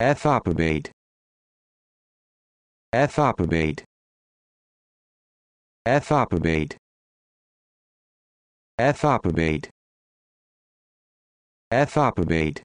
ethopabate ethopabate ethopabate ethopabate ethopabate